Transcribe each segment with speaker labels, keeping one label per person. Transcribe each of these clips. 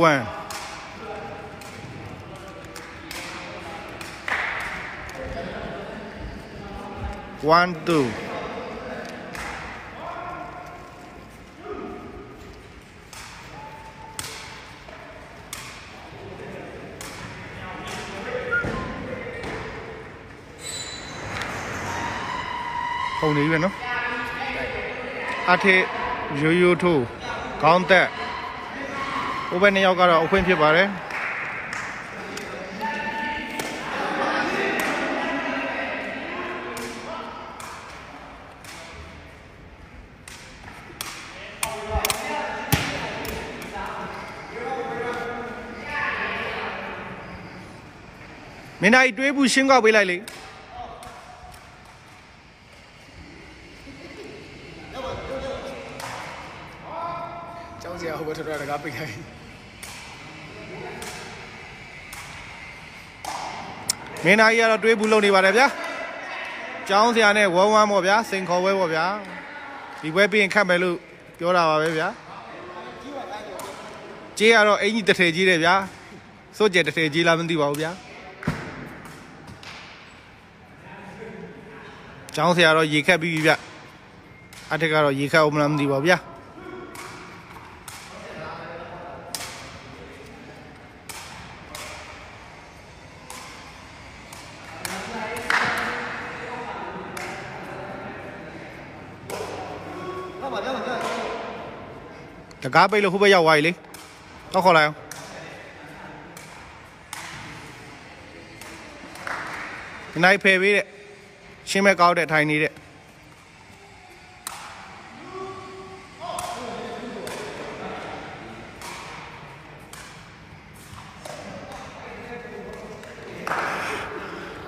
Speaker 1: 2 1 one two ပုံနေပြီပဲနော်အထေရိုးရိုးထိုးခေါင်းတက် ဟိုဘက်နှစ်ယောက်ကတော့အခွင့်ဖြစ်ပါတယ်မင်းသားကြီးတွေးဘူးရှင်းကောက်ပေးလိုက်လေ
Speaker 2: ကျောင်းစရာဟိုဘက်ထွက်တော့တကားပိတ်လိုက်
Speaker 1: မင်းသားကြီးကတော့တွေးဘူးလုံနေပါတယ်ဗျာကျောင်းဆရာနဲ့ဝမ်းဝမ်းပေါ့ဗျာစိန်ခေါ်ပွဲပေါ့ဗျာဒီပွဲပြီးရင်ခတ်မယ်လို့ပြောတာပါပဲဗျာကြေးကတော့အင်ကြီးတစ်ထည်ကြီးတယ်ဗျာစိုးကျက်တစ်ထည်ကြီးလားမသိပါဘူးဗျာကျောင်းဆရာတော့ရေခတ်ပြီးပြီဗျအထက်ကတော့ရေခတ်အောင်မလားမသိပါဘူးဗျာ ကားပိတ်လို့ဟိုဘက်ရောက်သွားပြီလေတော့ခေါ်လိုက်အောင်ဒီနိုင်ဖယ်ပေးတဲ့ရှင်းမဲ့ကောက်တဲ့ထိုင်နေတဲ့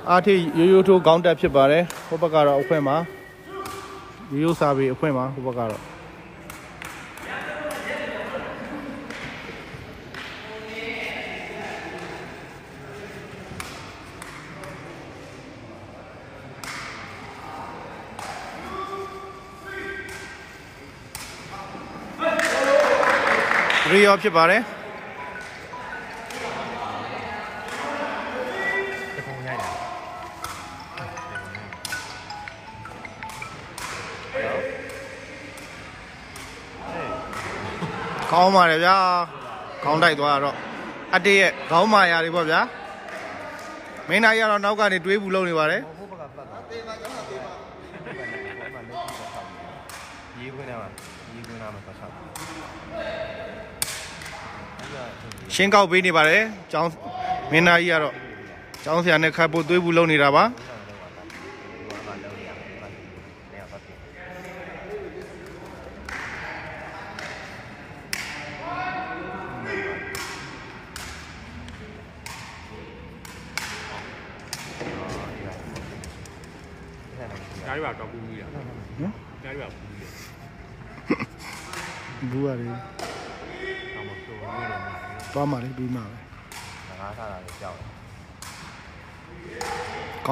Speaker 1: အားထိရိုးရိုးထိုးကောင်းတက်ဖြစ်ပါတယ်ဟိုဘက်ကတော့အခွင့်မှာရိုးရိုးစာပေအခွင့်မှာဟိုဘက်ကတော့ ရီယောဖြစ်ပါတယ်
Speaker 2: တခုံရိုက်တာ
Speaker 1: ခေါင်းပါတယ်ဗျာခေါင်းတိုက်သွားတော့အတေးရဲ့ခေါင်းမာယာတွေပေါ့ဗျာမင်းသားကြီးကတော့နောက်ကနေတွေးဘူးလုံးနေပါတယ်
Speaker 2: ဟိုဘက်ကပတ်တာတေးပါကျောင်းတေးပါရေးခွင်းထဲမှာရေးခွင်းထဲမှာပတ်ချောက်
Speaker 1: ရှင်းကောက်ပေးနေပါတယ်ကျောင်းမင်းသားကြီးကတော့ကျောင်းဆရာနဲ့ခတ်ဖို့တွေးဘူးလုံးနေတာပါ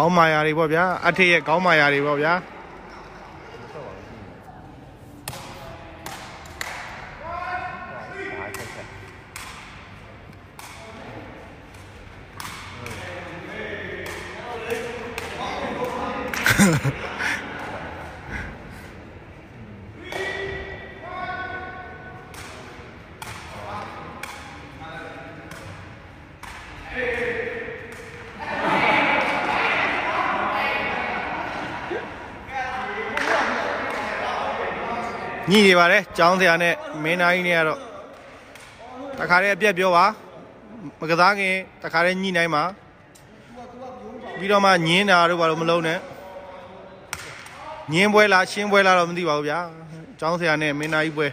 Speaker 1: ခေါင်းမာယာတွေပေါ့ဗျာအထေးရဲ့ခေါင်းမာယာတွေပေါ့ဗျာ
Speaker 2: ဆော့ပါဘူးအားချက်ချက်
Speaker 1: ညှိနေပါတယ်ကျောင်းဆရာနဲ့မင်းသားကြီးနဲ့ကတော့တခါတည်းအပြက်ပြောပါမကစားခင်တခါတည်းညှိနိုင်ပါပြီးတော့မှညင်းတာတို့ဘာလို့မလုံးနဲ့ညင်းပွဲလားရှင်းပွဲလားတော့မသိပါဘူးဗျာကျောင်းဆရာနဲ့မင်းသားကြီးပွဲ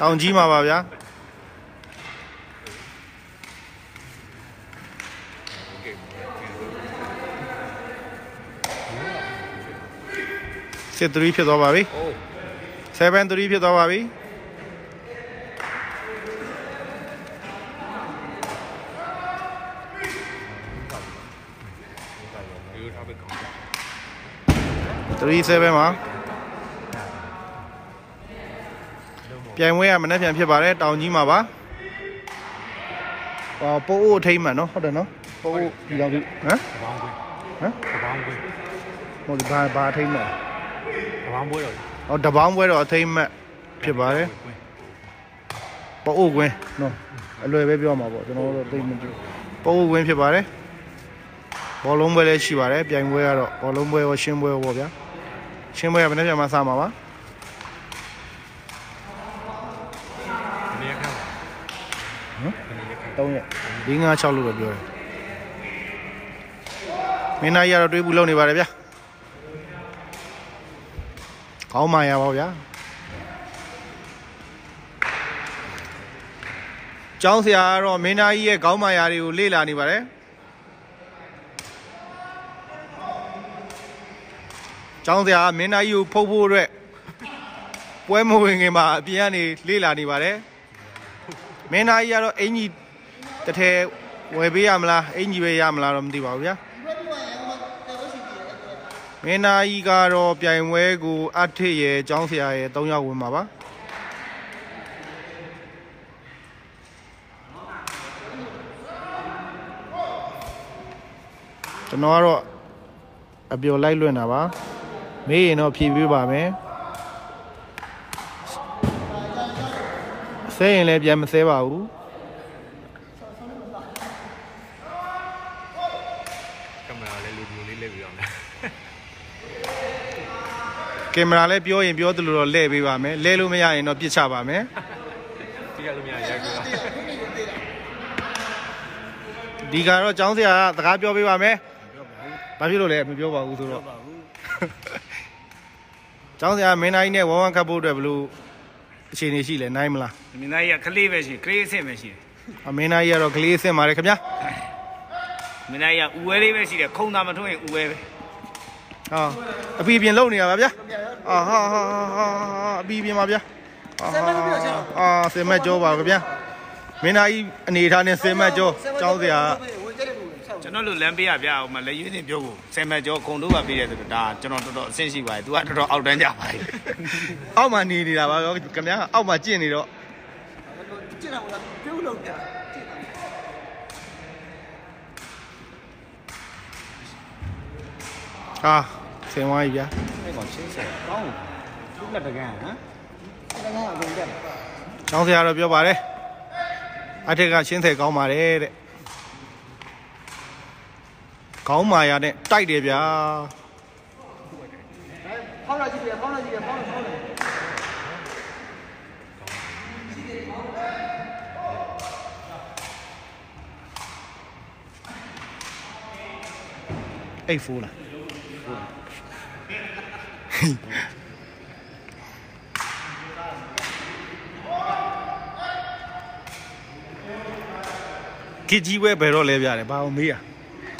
Speaker 1: တောင်ကြီးမှာပါဗျာ စစ်3ဖြစ်သွားပါပြီ
Speaker 2: အိုး
Speaker 1: 7 3ဖြစ်သွားပါပြီ
Speaker 2: ဒီလိုထားပဲကောင်း
Speaker 1: 3 7မှာ
Speaker 2: လုံး
Speaker 1: ပြိုင်ပွဲကမနေ့ပြန်ဖြစ်ပါတယ်တောင်ကြီးမှာပါဟောပိုးအိုးအထိမ့်မှန်နော်ဟုတ်တယ်နော်ပိုးအိုးဒီလောက်ဒီဟမ်
Speaker 2: တပေါင်းကွင်း
Speaker 1: ဟမ်
Speaker 2: တပေါင်းကွင်း
Speaker 1: ဟိုဒီဘာဘာအထိမ့်မှန်
Speaker 2: တပေါင်းပွဲတော့
Speaker 1: ဟောတပေါင်းပွဲတော့အထိမ့်မှတ်ဖြစ်ပါတယ်
Speaker 2: ကွင်း
Speaker 1: ပိုးအိုးကွင်းနော်အလွယ်ပဲပြောမှာပေါ့ကျွန်တော်တို့သိမကြည့်ပိုးအိုးကွင်းဖြစ်ပါတယ်ဘောလုံးပွဲလည်းရှိပါတယ်ပြိုင်ပွဲကတော့ဘောလုံးပွဲရောရှင်းပွဲရောပေါ့ဗျာရှင်းပွဲကမနေ့ပြန်မှစမှာပါ
Speaker 2: နေရာခန့်ပါ
Speaker 1: ဟမ်
Speaker 2: နေရာခန့်
Speaker 1: 3ရက်4 5 6လို့တော့ပြောတယ်မင်းသားကြီးကတော့တွေးဘူးလုံးနေပါတယ်ဗျာ ကောင်းမှရပါဗျာကျောင်းဆရာကတော့မင်းသားကြီးရဲ့ခေါင်းမာယာတွေကိုလေ့လာနေပါတယ်ကျောင်းဆရာကမင်းသားကြီးကိုဖုတ်ဖို့အတွက်ပွဲမဝင်ခင်မှာအပြင်ကနေလေ့လာနေပါတယ်မင်းသားကြီးကတော့အင်ကြီးတစ်ထည်ဝယ်ပေးရမလားအင်ကြီးပဲရမလားတော့မသိပါဘူးဗျာ မင်းသားကြီးကတော့ပြိုင်ပွဲကိုအထစ်ရဲ့ကျောင်းဆရာရဲ့၃ယောက်ဝင်ပါပါကျွန်တော်ကတော့အပျော်လိုက်လွင့်တာပါမေးရင်တော့ဖြည့်ပေးပါမယ်ဆဲရင်လည်းပြန်မဆဲပါဘူး
Speaker 2: ကင်မရာလေးလူမျိုးလေးလက်ပြီးအောင်လဲ
Speaker 1: က င်မရာလည်းပြောရင်ပြောသလိုတော့လဲပေးပါမယ်လဲလို့မရရင်တော့ပြစ်ချပါမယ်
Speaker 2: ဒီကလူများရိုက်ကြတာ
Speaker 1: ဒီကတော့ចောင်းစရာကစကားပြောပေးပါမယ်ဘာဖြစ်လို့လဲမပြောပါဘူးဆိုတော့ចောင်းစရာမင်းတိုင်းနဲ့ဝမ်ဝမ်ကပ်ဖို့အတွက်ဘယ်လိုအခြေအနေရှိလဲနိုင်မလား
Speaker 3: မင်းသားကြီးကကလေးပဲရှိတယ်ကလေးအဆင့်ပဲရှိတယ်
Speaker 1: အမင်းတိုင်းကတော့ကလေးအစ်စ်ပါတယ်ခင်ဗျာ
Speaker 3: မင်းသားကြီးကဥဝဲလေးပဲရှိတယ်ခုံသာမထွန်းရင်ဥဝဲပဲ
Speaker 1: ဟာအပီပြင်လုံနေရပါဗျာအာဟာဟာဟာဟာအပီပြင်ပါဗျာအာဆင်မက်ကြောပါခင်ဗျာမင်းသားကြီးအနေထားနဲ့ဆင်မက်ကြောចောင်းစရာက
Speaker 3: ကျွန်တော်တို့လမ်းပေးရဗျာဟိုမှာလက်ရွေးစင်ပြောကိုဆယ်မက်ကျော်ခုံတို့ပါပေးတယ်ဆိုတော့ဒါကျွန်တော်တော်တော်အဆင့်ရှိပါတယ် तू ကတော်တော်အောက်တန်းကြပါလေ
Speaker 1: အောက်မှာနေနေတာပါဗျာခင်ဗျာအောက်မှာကျင့်နေတော့
Speaker 4: ကျင့်တာမလားပြုတ်လို့တာ
Speaker 1: ဟာဆ င်ဝါးကြီးဗျာ
Speaker 3: အဲ့ကောင်ချင်းဆက်ကောင်းလူလက်တကန်ဟမ်
Speaker 4: တကယ်အကုန်တက်
Speaker 1: ចောင်းစရာတော့ပြောပါတယ်အထက်ကရှင်းတယ်ကောင်းပါတယ်တဲ့ကောင်းမာရနဲ့တိုက်တယ်ဗျာ
Speaker 4: ဖောင်းလာကြည့်တယ်ဖောင်းလာကြည့်တယ်ဖောင်းလာဖောင်းလာ
Speaker 1: အိတ်ဖိုးလား ကီကြီးဝဲဘယ်တော့လဲပြတယ်ဘာအောင်မေးရ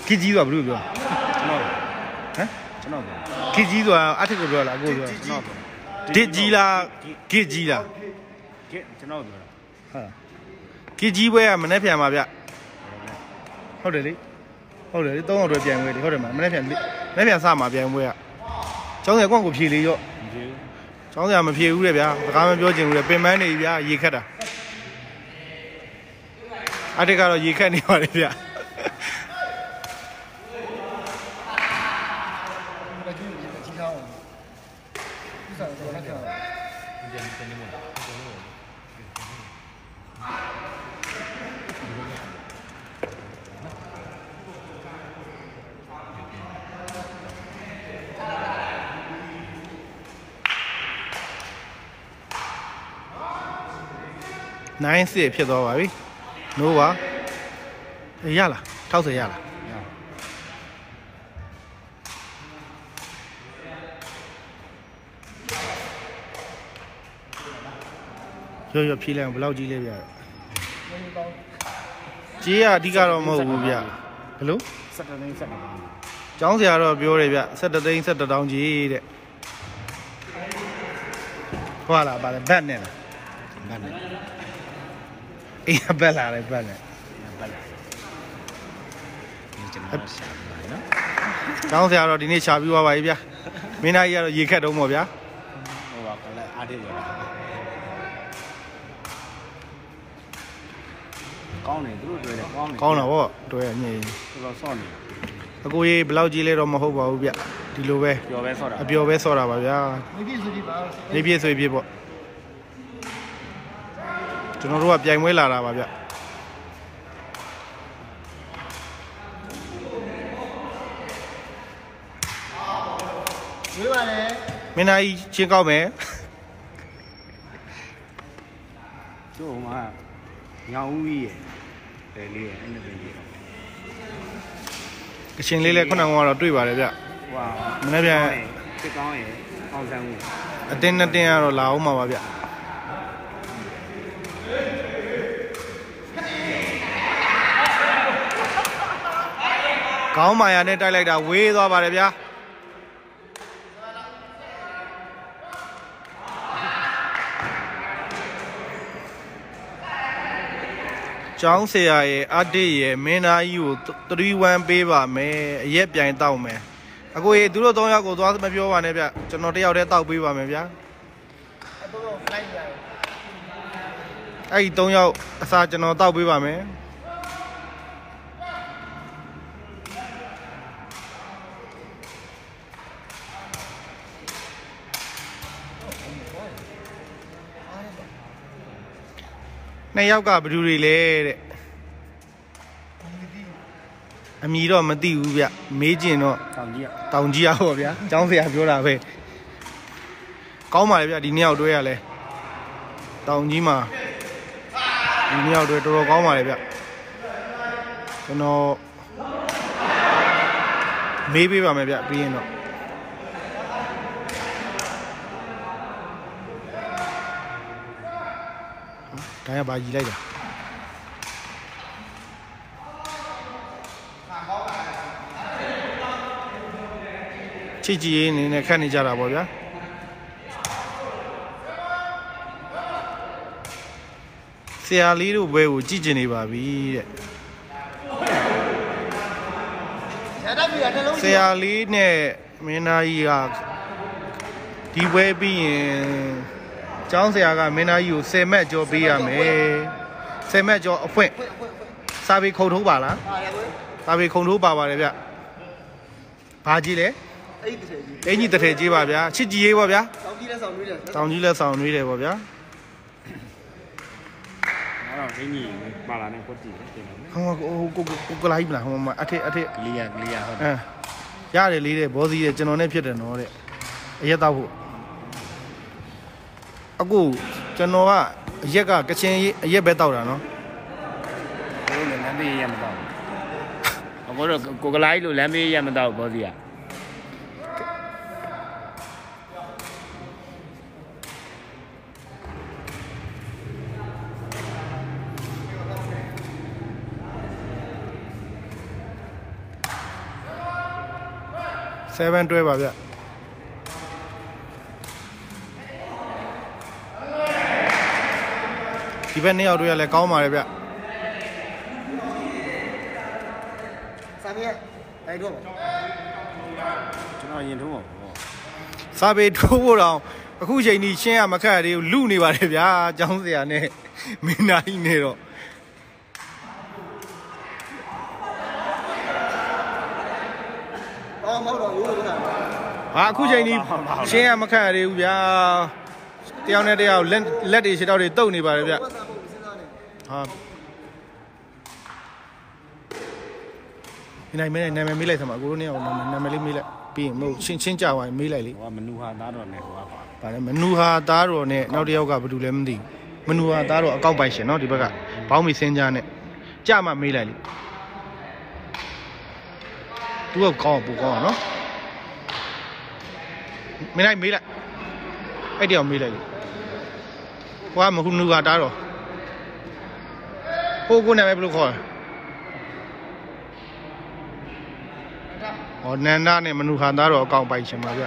Speaker 1: ကီကြီးဆိုတာဘယ်လိုပြောဟမ်
Speaker 3: ကျွန်တော်ပြော
Speaker 1: ကီကြီးဆိုတာအထက်ကပြောလားအကိုပြော
Speaker 3: ကျွန်တော်ပြော
Speaker 1: ဒစ်ကြီးလားကစ်ကြီးလား
Speaker 3: ကဲကျွန်တော်ပြော
Speaker 1: ဟာကစ်ကြီးဘွဲကမနေ့ပြန်ပါဗျဟုတ်တယ်လေဟုတ်တယ်လေသုံးအောင်တော့ပြန်ဝဲလေဟုတ်တယ်မလားမနေ့ပြန်လေမနေ့ပြန်စမှာပြန်ဝဲက ကျောင်းစရာကွန့်ကိုဖြေလေရော့
Speaker 3: မကြည့်
Speaker 1: ကျောင်းစရာမဖြေဘူးလေဗျာစကားမပြောချင်ဘူးလေပင်ပန်းနေပြီဗျာရေခက်တာအတက်ကတော့ရေခက်နေပါလေဗျာ
Speaker 4: တကယ်ကြီးကြီးထားအောင်ဥစားတော့လက်ခံ
Speaker 2: ပြန်ပြန်နေမှာ
Speaker 1: 9စစ်ဖြစ်သွားပါပြီနိုးပါအေးရလား60ရလားရောရောဖြေးလိုက်အောင်ဘယ်လောက်ကြီးလဲဗျာကြီးကအဓိကတော့မဟုတ်ဘူးဗျဘယ်လို
Speaker 3: စက်တသိန်းစက်တသိန်း
Speaker 1: ကျောင်းဆရာတော့ပြောတယ်ဗျ17သိန်း17တောင်းကြီးတဲ့ဟုတ်လားပါလေဘတ်နဲ့လား
Speaker 3: ဘာနဲ့
Speaker 1: အိမ်ကပတ်လာတယ်ပတ်တ
Speaker 3: ယ်ပတ်လာဒီကျွန်တော်ရှာပါနော်
Speaker 1: ကောင်းဆရာတော့ဒီနေ့ရှာပြီးသွားပါပြီဗျာမင်းသားကြီးကတော့ရေခက်တုံးပေါ့ဗျာ
Speaker 3: ဟိုပါခလက်အားတည်းပြောတာ
Speaker 5: ကောင်းတယ်သူတို့တွေ့တယ်ကောင်းတယ်
Speaker 1: ကောင်းတာပေါ့တွေ့ရညင်
Speaker 5: တော်တော်ဆော့နေ
Speaker 1: အကိုကြီးဘလောက်ကြီးလဲတော့မဟုတ်ပါဘူးဗျဒီလိုပဲ
Speaker 5: ပျော်ပဲဆော့တာ
Speaker 1: အပျော်ပဲဆော့တာပါဗျာ
Speaker 4: နေပြည့်ဆိုပြီးပါ
Speaker 1: နေပြည့်ဆိုပြီးပေါ့ ကျွန်တော်တို့ကပြိုင်ပွဲလာတာပါဗျ
Speaker 4: ဝေးပါလေ
Speaker 1: မင်းသားကြီးချင်းကောက်မယ်
Speaker 5: ကျို့ဟိုမှာညောင်ဦးကြီးရယ်တယ်လေးရယ်အဲ့လိုပဲကြီး
Speaker 1: ကရှင်လေးလည်းခုနကတော့တွေ့ပါတယ်ဗျ
Speaker 5: ဟွာ
Speaker 1: မနေ့ပြန်
Speaker 5: စစ်ကောင်းရယ်အောင်ဆန်းဦး
Speaker 1: အတင်းနဲ့တင်းကတော့လာအောင်မှာပါဗျ ကောင်းမာယာနဲ့တိုက်လိုက်တာဝေးသွားပါတယ်ဗျာကျောင်းဆရာရဲ့အတ္တိရဲ့မင်းသားကြီးကို3-1ပေးပါမယ်အရက်ပြိုင်တောက်မယ်အကိုကြီးသူတို့၃ယောက်ကိုသွားမပြောပါနဲ့ဗျကျွန်တော်တစ်ယောက်တည်းတောက်ပေးပါမယ်ဗျာ
Speaker 4: အတော့တော့ flight ရတယ်
Speaker 1: အဲ့ဒီ၃ယောက်အစာကျွန်တော်တောက်ပေးပါမယ် နှစ်ယောက်ကဘယ်သူတွေလဲတဲ့အမီတော့မသိဘူးဗျမေးကျင်တော့
Speaker 5: တောင်ကြီးอ่ะ
Speaker 1: တောင်ကြီးရပါဗျာကျောင်းဆရာပြောတာပဲကောင်းပါလေဗျဒီနှစ်ယောက်တွဲရလဲတောင်ကြီးမှာဒီနှစ်ယောက်တွဲတော်တော်ကောင်းပါလေဗျကျွန်တော်မေးပေးပါမယ်ဗျပြီးရင်တော့ ဒါရပါကြီးလိုက်တာချစ်ကြည်ရေးအနေနဲ့ခတ်နေကြတာပေါ့ဗျာဆရာလေးတို့ဘဲကိုကြည့်ကျင်နေပါပြီတဲ့
Speaker 4: ဆရာတက်ပြီတစ်လုံး
Speaker 1: ဆရာလေးနဲ့မင်းသားကြီးကဒီဘဲပြီးရင် ကျောင်းဆရာကမင်းသားကြီးကို10မက်ကြောပေးရမယ်10မက်ကြောအဖွင့်
Speaker 4: ဖွင့်ဖွင့်ဖွင့်
Speaker 1: စာပေခုံထိုးပါလား
Speaker 4: ပါတယ်ကွယ်
Speaker 1: စာပေခုံထိုးပါပါတယ်ဗျဘာကြီးလဲ
Speaker 4: အဲ့ဒီတစ်ထည်ကြီး
Speaker 1: အင်ကြီးတစ်ထည်ကြီးပါဗျာချစ်ကြည်ရေးပါဗျာ
Speaker 4: တောင်းကြီးလက်ဆောင်တွေးတယ်
Speaker 1: တောင်ကြီးလက်ဆောင်နှွေးတယ်ပေါ့ဗျာ
Speaker 5: အဲ့တော့ဒင်းကြီးပါလာနေကိုတည်တယ်တင်တယ်
Speaker 1: ဟိုဟိုကိုကိုကလိုက်မလားဟိုမှာအထက်အထက်က
Speaker 5: လီယာကလီယာဟုတ်တ
Speaker 1: အဲ
Speaker 5: ယ်
Speaker 1: ရတယ်လေးတဲ့ဘောစီတဲ့ကျွန်တော်နဲ့ဖြစ်တယ်နော်တဲ့အရက်တော့ဖို့ အခုကျွန်တော်ကအရက်ကကချင်အရက်ပဲတောက်တာနော်
Speaker 5: ဘိုးလည်းလမ်းမေးရမတော့အဘောတော့ကိုကလာကြီးလို့လမ်းမေးရမတော့ဘောစီอ่ะ
Speaker 1: 7တွဲပါဗျ ဒီဘက်နှစ်ယောက်တွဲရလဲကောင်းပါလေဗျ
Speaker 4: စာမေးတိုက်တော့ပါ
Speaker 5: ကျွန်တော်ရင်ထုံးပါဘော
Speaker 1: စာပေထိုးဖို့တော့အခုချိန်ကြီးရှင်းရမခက်ရသေးဘူးလူနေပါတယ်ဗျာအကြောင်းစရာနဲ့မင်းသားကြီးနေတော့
Speaker 4: အော်မဟုတ်တော့ဘူးလို့ဆိုတာ
Speaker 1: ဟာအခုချိန်ကြီးရှင်းရမခက်ရသေးဘူးဗျာ တယောက်နဲ့တယောက်လက်လက်တွေခြေထောက်တွေတုပ်နေပါတယ်ဗျ
Speaker 4: ဘာသာဖို့စဉ်းစားနေ
Speaker 1: ဟာဒီနိုင်မဲနာမည်မေးလိုက်သမှာကိုတို့နှစ်ယောက်နာမည်နာမည်လေးမေးလိုက်ပြီးရင်မဟုတ်ချင်းချင်းကြသွားရင်မေးလိုက်လေ
Speaker 5: ဟိုကမနူဟာသားတော်နဲ့ဟိုကပါ
Speaker 1: ဗါလဲမနူဟာသားတော်နဲ့နောက်တစ်ယောက်ကဘာတူလဲမသိဘူးမနူဟာသားတော်အကောက်ပိုင်ရှင်เนาะဒီဘက်ကဘောင်းမီစင်းကြားနဲ့ကြမှမေးလိုက်လေသူကကောင်းပူကောင်းอ่ะเนาะမင်းလိုက်မေးလိုက်အဲ့တယောက်မေးလိုက်လေဟို ကမခုနူဟာသားတော်ဟိုကိုနာမည်ဘယ်လိုခေါ်လဲဟောနန္ဒနဲ့မနူဟာသားတော်အကောက်ပိုင်ရှင်ပါဗျ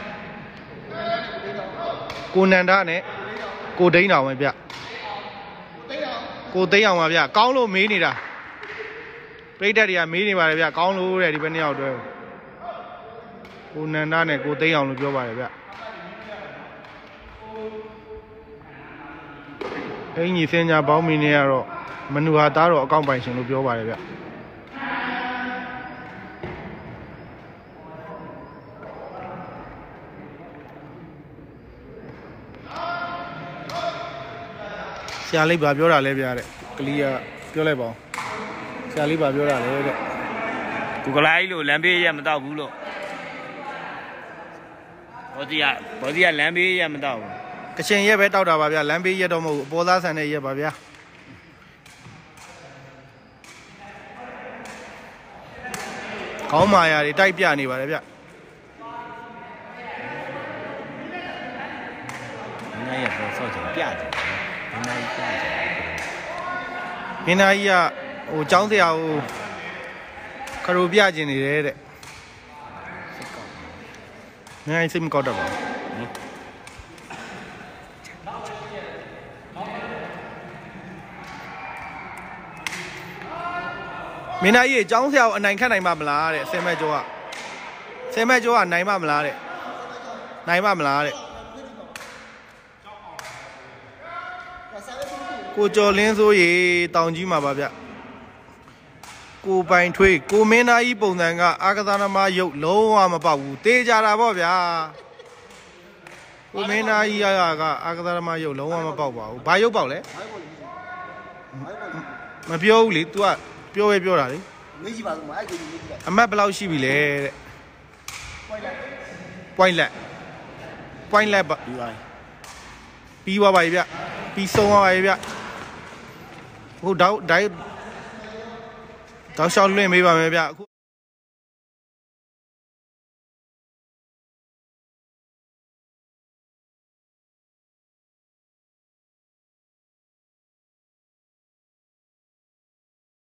Speaker 1: ကိုနန္ဒနဲ့ကိုဒိန်းတော်ပဲဗျကိုသိန်းအောင်ပါဗျကောင်းလို့မေးနေတာပြိတ္တတွေကမေးနေပါတယ်ဗျကောင်းလို့တဲ့ဒီဘက်နှစ်ယောက်တည်းကိုနန္ဒနဲ့ကိုသိန်းအောင်လို့ပြောပါတယ်ဗျ အင်ကြီးစင်ညာပေါင်းမီနေရတော့မမနူဟာတားတော့အကောင့်ပိုင်ရှင်လို့ပြောပါတယ်ဗျဆရာလေးဗာပြောတာလဲဗျာတဲ့ကလေးကပြောလိုက်ပါဦးဆရာလေးဗာပြောတာလဲတဲ့
Speaker 5: ကိုကလာကြီးလို့လမ်းဘေးရမတော့ဘူးလို့ဘောစီကဘောစီကလမ်းဘေးရမတော့ဘူး
Speaker 1: ကချင်ရက်ပဲတောက်တာပါဗျာလမ်းဘေးရက်တော့မဟုတ်ဘူးအပေါ်သားဆန်တဲ့ရက်ပါဗျာကောင်းမာယာတွေတိုက်ပြနေပါတယ်ဗျ
Speaker 5: ငါရတော့ဆော့ချင်ပြတယ်ငါကြီးပြတယ်
Speaker 1: မင်းသားကြီးကဟိုចောင်းစရာကိုခရိုပြကျင်နေတယ်တဲ့မင်းကြီးစိတ်မကောက်တတ်ပါဘူး မင်းသားကြီးចောင်းစရာကိုအနိုင်ခတ်နိုင်ပါမလားတဲ့ဆယ်မဲ့ကျော်ကဆယ်မဲ့ကျော်ကနိုင်ပါမလားတဲ့နိုင်ပါမလားတဲ့ကိုကျော်လင်းစိုးရေတောင်ကြီးမှာပါဗျကိုပိုင်ထွေးကိုမင်းသားကြီးပုံစံကအာကစားသမားရုပ်လုံးဝမပေါက်ဘူးတေးကြတာပေါ့ဗျာကိုမင်းသားကြီးကကအာကစားသမားရုပ်လုံးဝမပေါက်ပါဘူးဘာရုပ်ပေါက်လဲမပြောဘူးလေ तू က ပြောပဲပြောတာလေ
Speaker 4: မေးကြည့်ပါဦးမအဲ့ကိုမေးကြည့်လိုက်
Speaker 1: အမတ်ဘယ်လောက်ရှိပြီလဲတဲ့ point လက် point လက်ပါ
Speaker 5: ပြီးသွား
Speaker 1: ပြီးသွားပါပြီဗျပြီးဆုံးသွားပါပြီဗျဟိုတော့ဒိုက်တော့ရှောက်လွင့်ပေးပါမယ်ဗျအခု